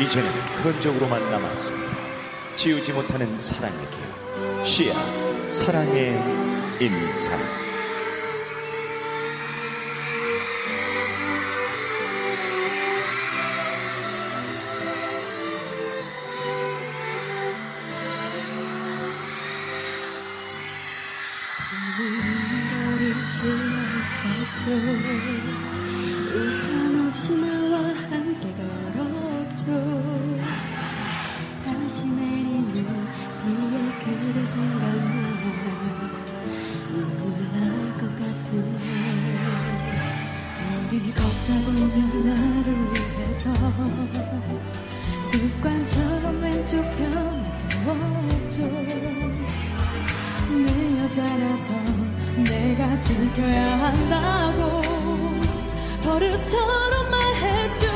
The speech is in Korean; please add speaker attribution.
Speaker 1: 이제는 흔적으로만 남았습니다. 지우지 못하는 사랑의 길. 시야, 사랑의
Speaker 2: 질렀었죠 우산 없이 나 느껴야 한다고 버릇처럼 말했죠